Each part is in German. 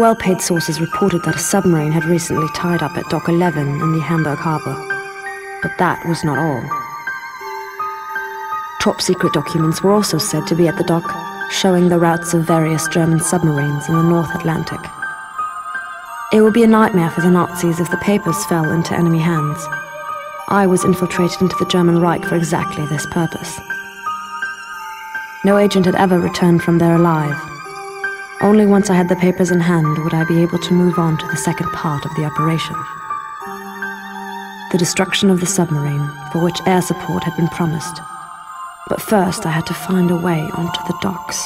Well-paid sources reported that a submarine had recently tied up at Dock 11 in the Hamburg harbour. But that was not all. Top-secret documents were also said to be at the dock, showing the routes of various German submarines in the North Atlantic. It would be a nightmare for the Nazis if the papers fell into enemy hands. I was infiltrated into the German Reich for exactly this purpose. No agent had ever returned from there alive. Only once I had the papers in hand would I be able to move on to the second part of the operation. The destruction of the submarine, for which air support had been promised. But first I had to find a way onto the docks.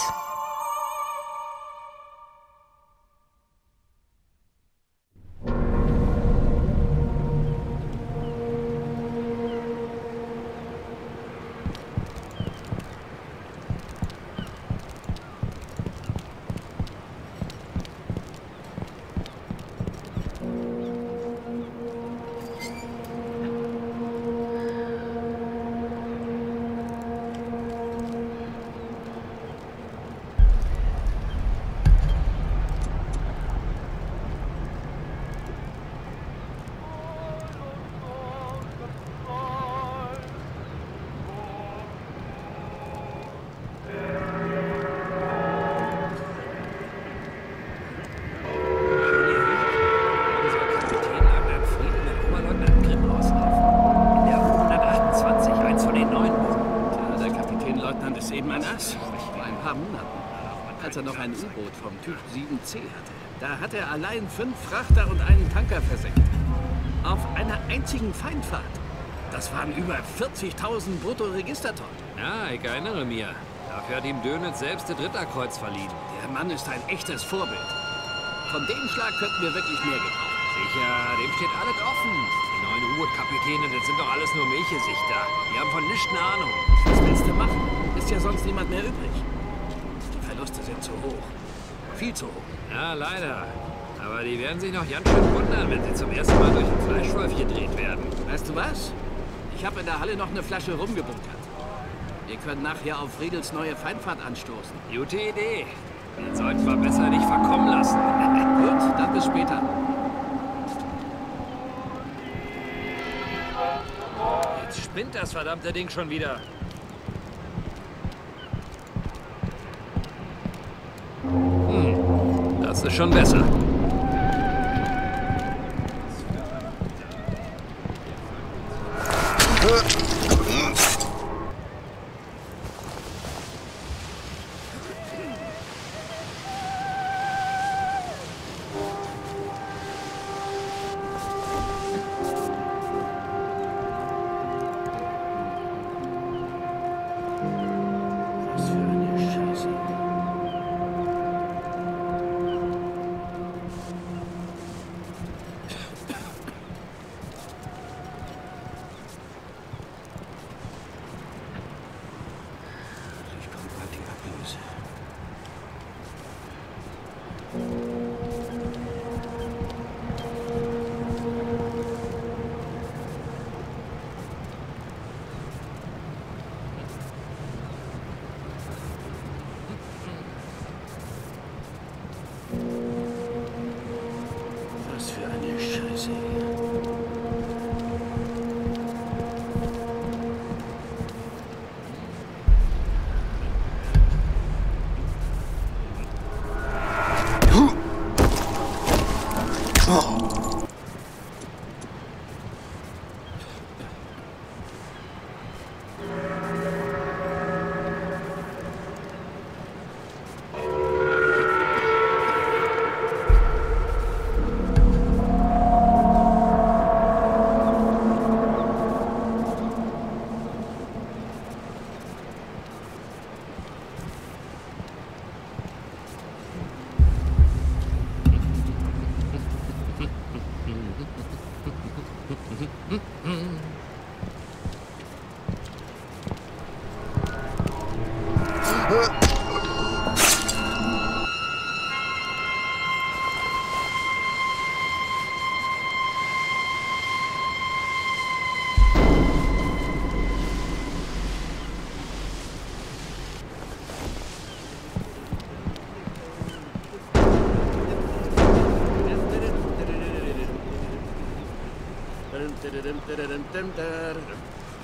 Vom Typ 7C hatte. Da hat er allein fünf Frachter und einen Tanker versenkt. Auf einer einzigen Feindfahrt. Das waren über 40.000 Bruttoregistertonnen. Ja, ich erinnere mir. Dafür hat ihm Dönitz selbst das Ritterkreuz verliehen. Der Mann ist ein echtes Vorbild. Von dem Schlag könnten wir wirklich mehr gebrauchen. Sicher, dem steht alles offen. Die neuen U-Boot-Kapitäne, das sind doch alles nur Milchgesichter. Die haben von nichts eine Ahnung. Was willst du machen? Ist ja sonst niemand mehr übrig. Die Verluste sind zu hoch. Viel zu hoch. Ja, leider. Aber die werden sich noch ganz schön wundern, wenn sie zum ersten Mal durch den Fleischwolf gedreht werden. Weißt du was? Ich habe in der Halle noch eine Flasche rumgebunkert. Wir können nachher auf Riedels neue Feindfahrt anstoßen. Gute Idee. Den sollten wir besser nicht verkommen lassen. Gut, dann bis später. Jetzt spinnt das verdammte Ding schon wieder. Ist schon besser.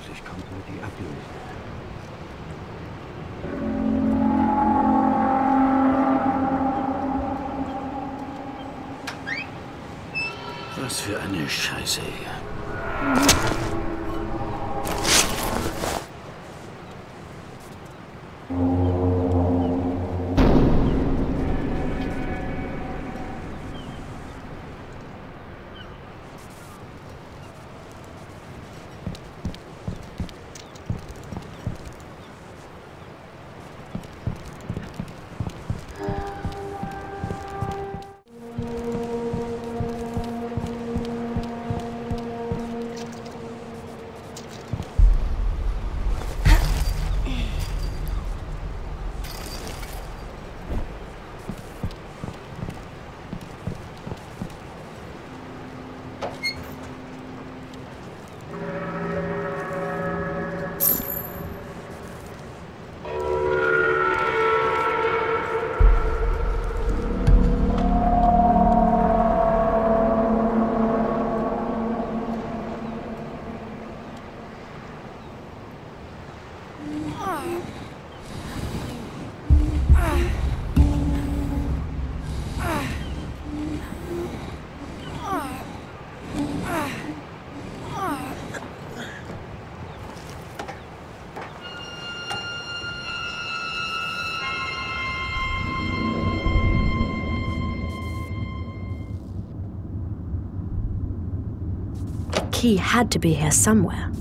Sich kommt nur die Ablöse. Was für eine Scheiße hier. Key had to be here somewhere.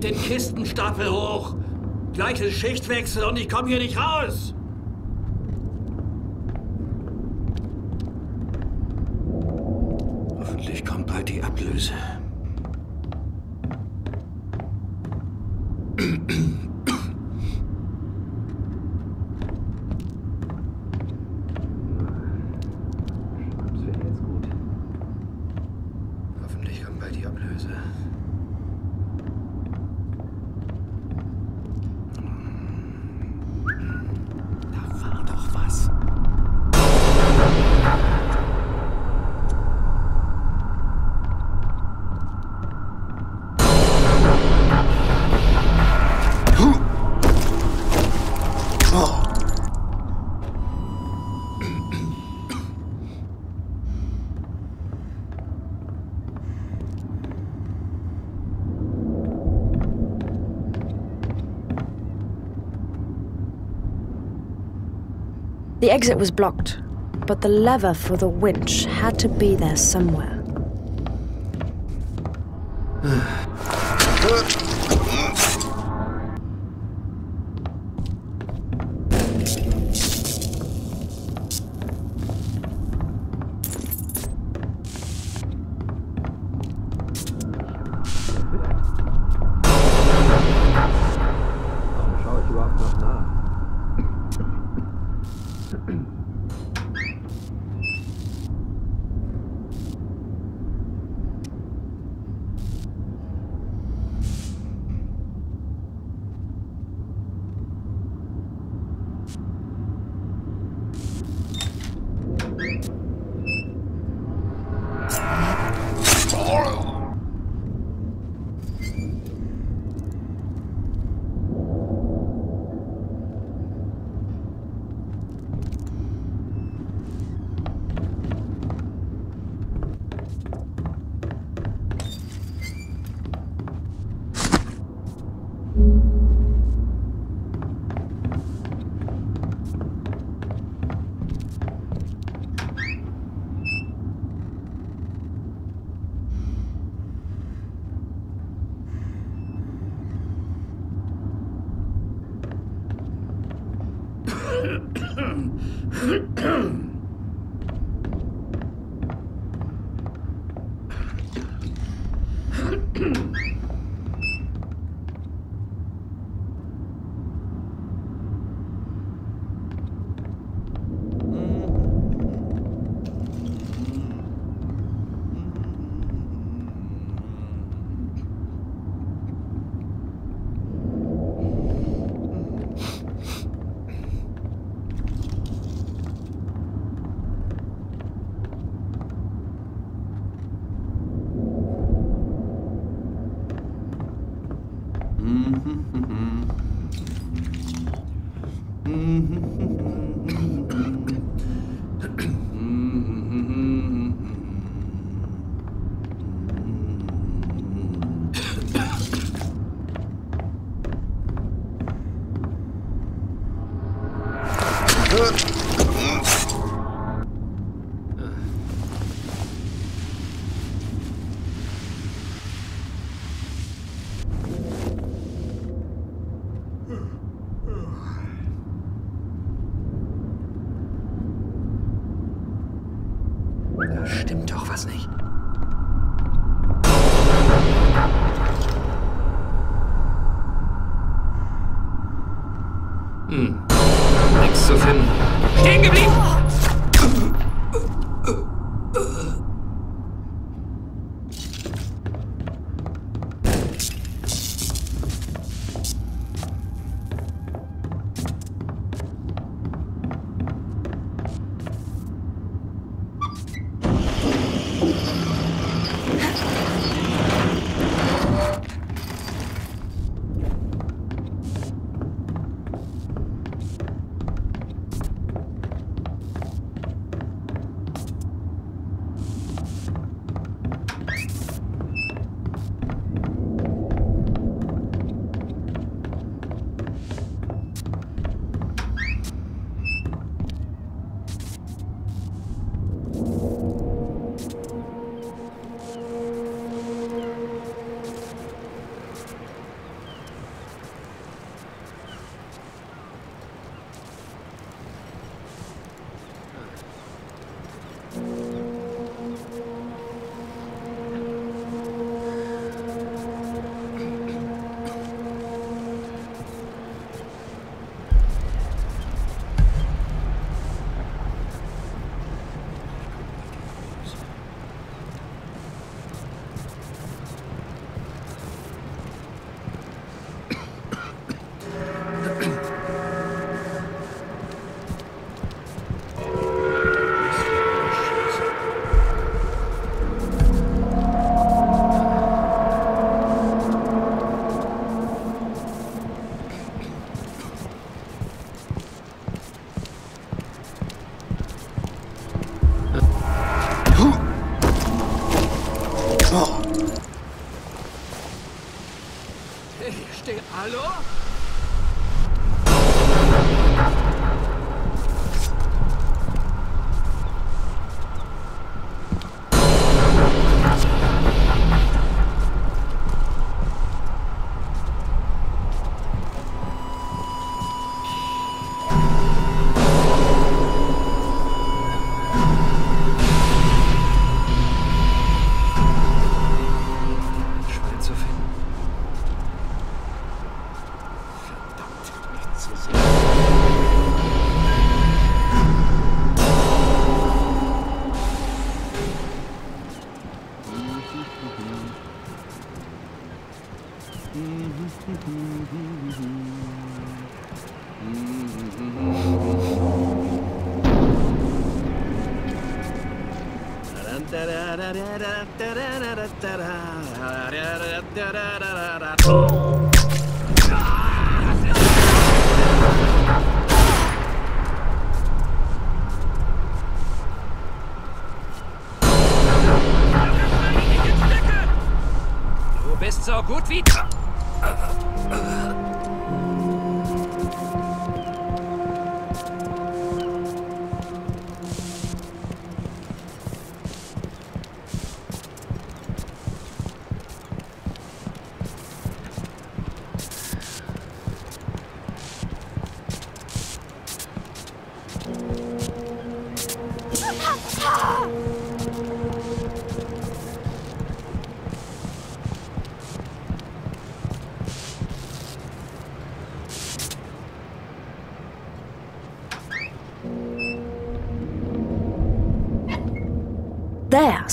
Endlich den Kistenstapel hoch? Gleiches Schichtwechsel und ich komme hier nicht raus. Hoffentlich kommt bald die Ablöse. The exit was blocked, but the lever for the winch had to be there somewhere. Du bist so gut wie...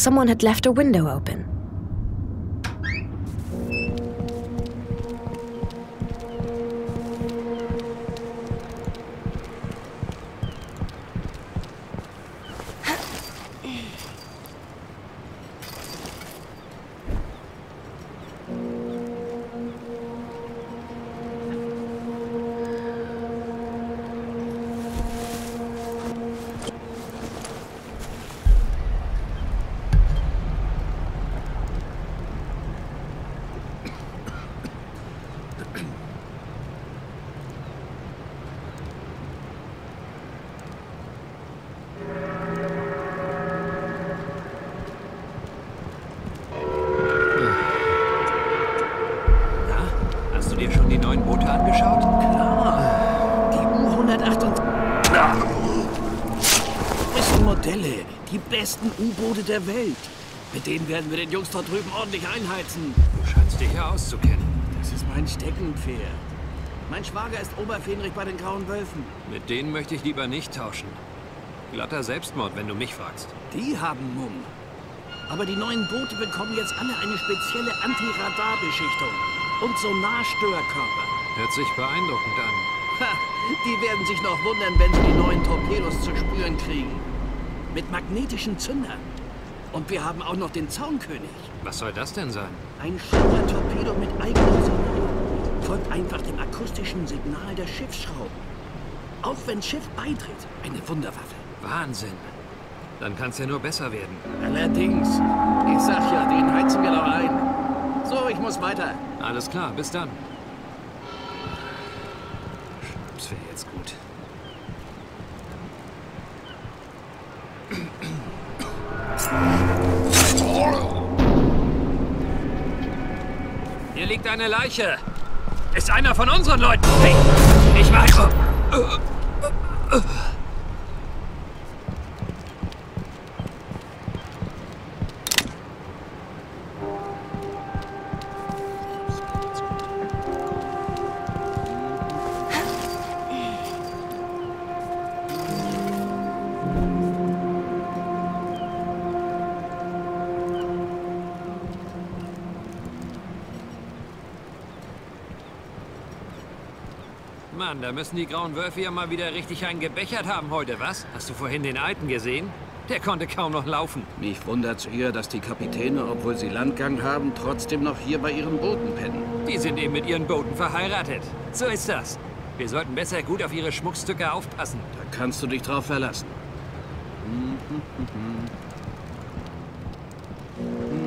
someone had left a window open. Besten U-Boote der Welt. Mit denen werden wir den Jungs dort drüben ordentlich einheizen. Du scheinst dich ja auszukennen. Das ist mein Steckenpferd. Mein Schwager ist Oberfähnrich bei den Grauen Wölfen. Mit denen möchte ich lieber nicht tauschen. Glatter Selbstmord, wenn du mich fragst. Die haben Mumm. Aber die neuen Boote bekommen jetzt alle eine spezielle Antiradarbeschichtung und Sonarstörkörper. Hört sich beeindruckend an. Ha, die werden sich noch wundern, wenn sie die neuen Torpedos zu spüren kriegen. Mit magnetischen Zündern. Und wir haben auch noch den Zaunkönig. Was soll das denn sein? Ein Schilder-Torpedo mit eigenem Sonar. Folgt einfach dem akustischen Signal der Schiffsschrauben. Auch wenn Schiff beitritt. Eine Wunderwaffe. Wahnsinn. Dann kann's ja nur besser werden. Allerdings. Ich sag ja, den heizen wir doch ein. So, ich muss weiter. Alles klar, bis dann. Das wäre jetzt gut. Hier liegt eine Leiche. Ist einer von unseren Leuten. Hey, ich weiß. Mann, da müssen die grauen Wölfe ja mal wieder richtig einen gebechert haben heute, was? Hast du vorhin den Alten gesehen? Der konnte kaum noch laufen. Mich wundert's eher, dass die Kapitäne, obwohl sie Landgang haben, trotzdem noch hier bei ihren Booten pennen. Die sind eben mit ihren Booten verheiratet. So ist das. Wir sollten besser gut auf ihre Schmuckstücke aufpassen. Da kannst du dich drauf verlassen.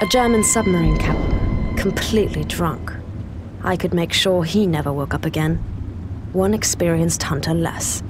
A German submarine captain, completely drunk. I could make sure he never woke up again. One experienced hunter less.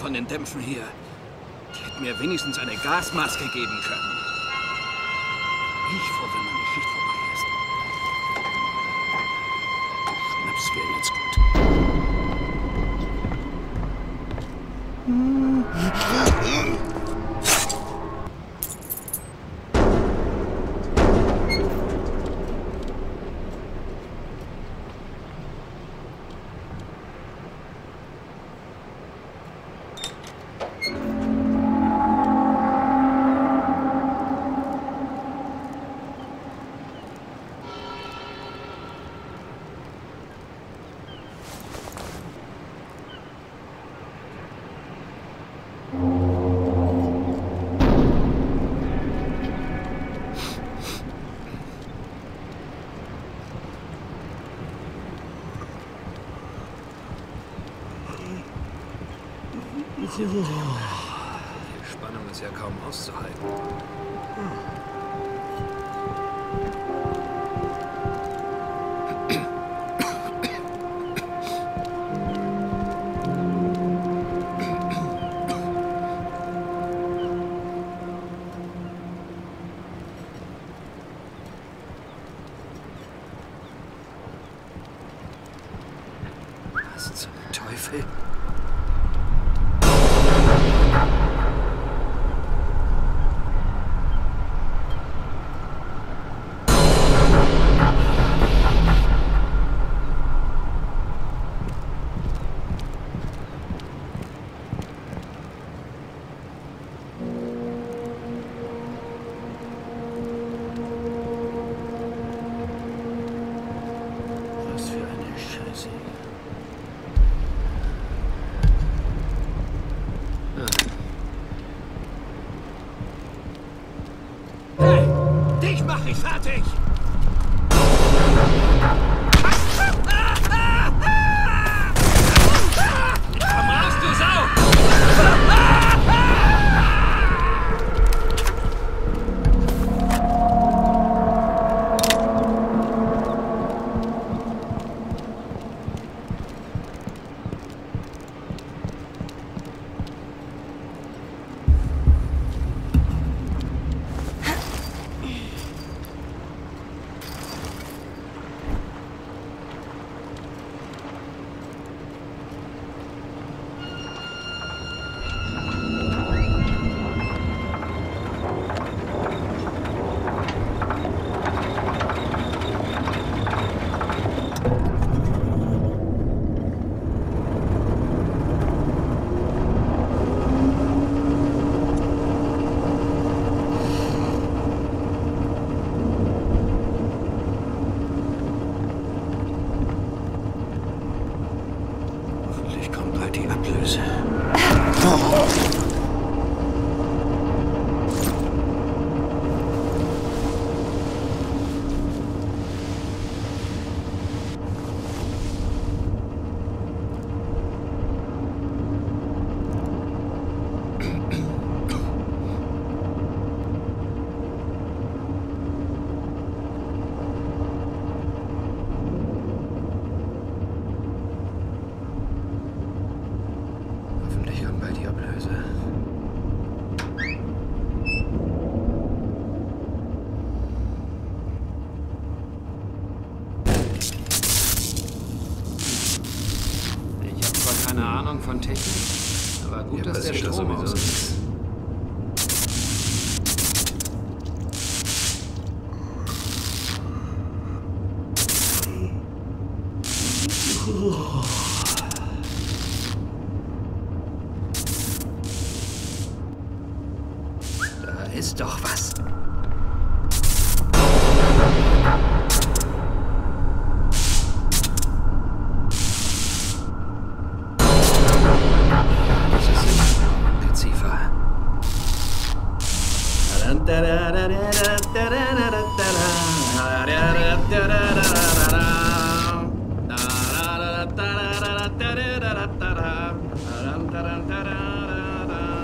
Von den Dämpfen hier. Die hätten mir wenigstens eine Gasmaske geben können. ja kaum auszuhalten. Ich mach dich fertig!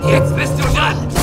Jetzt bist du dran!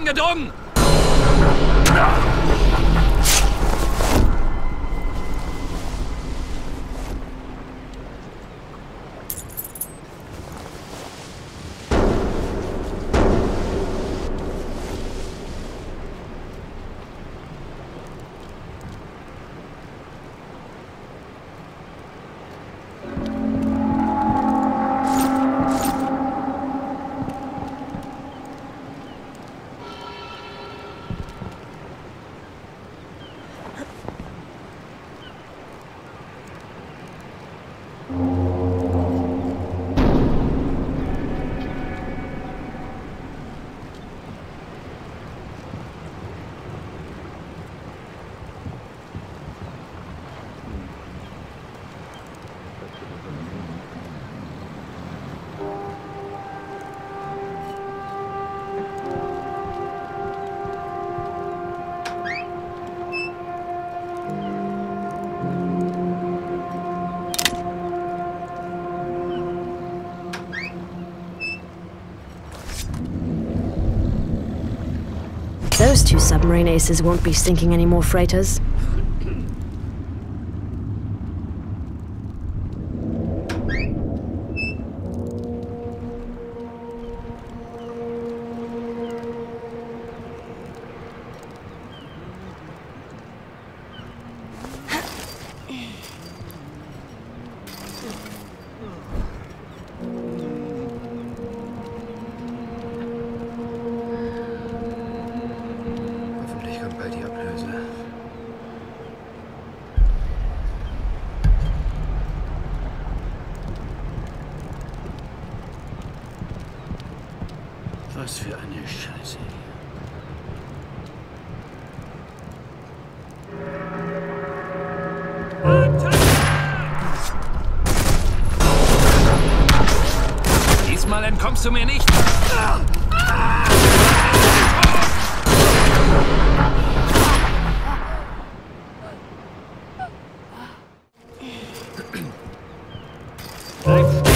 eingedrungen! Those two submarine aces won't be sinking any more freighters. Thanks.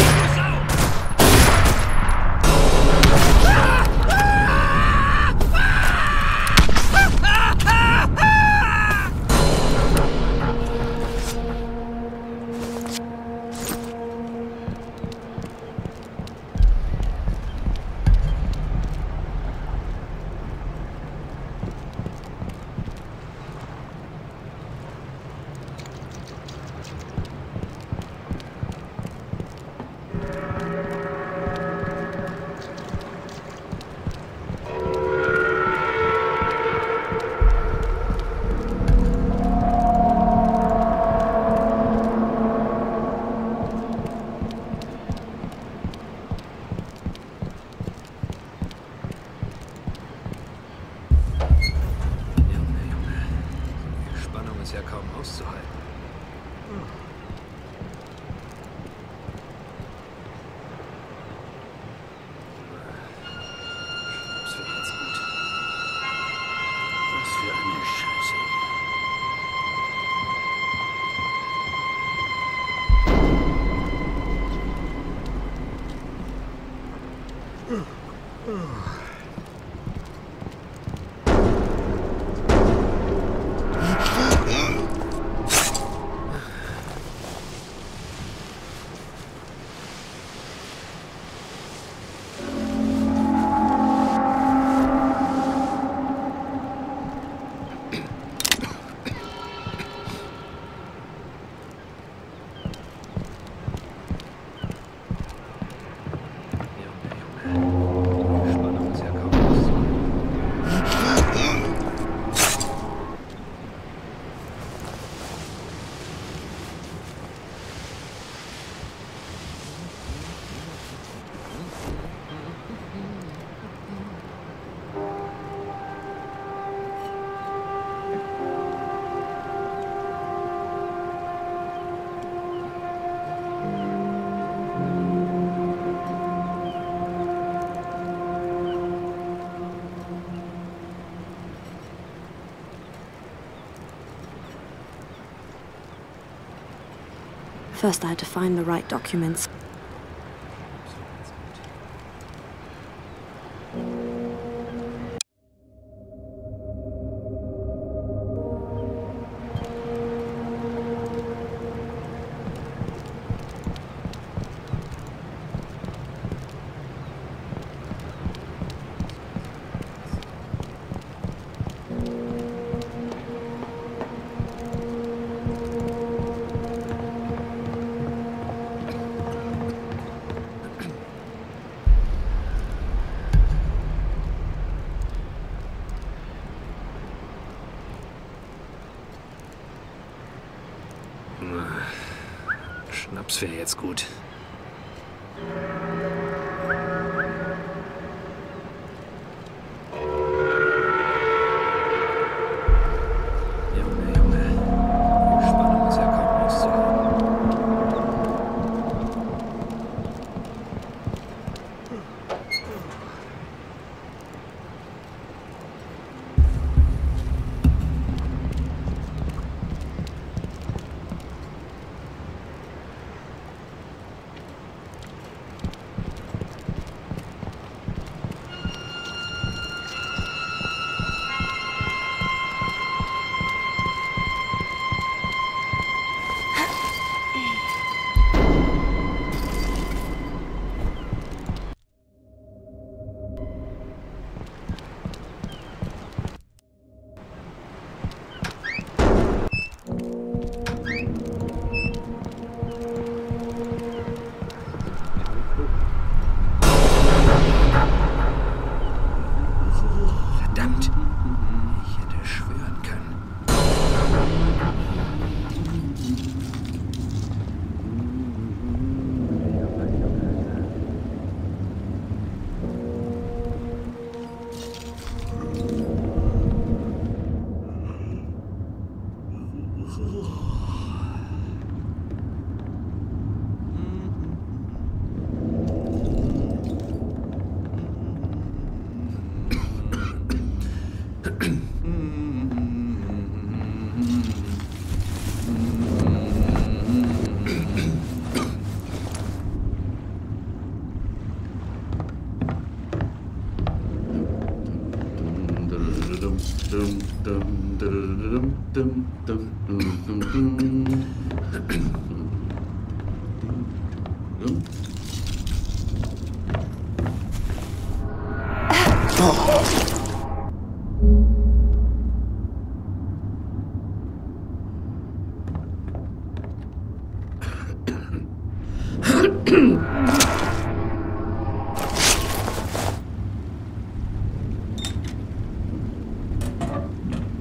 Ugh. First, I had to find the right documents. Schnaps wäre jetzt gut.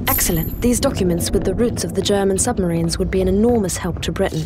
Excellent. These documents with the routes of the German submarines would be an enormous help to Britain.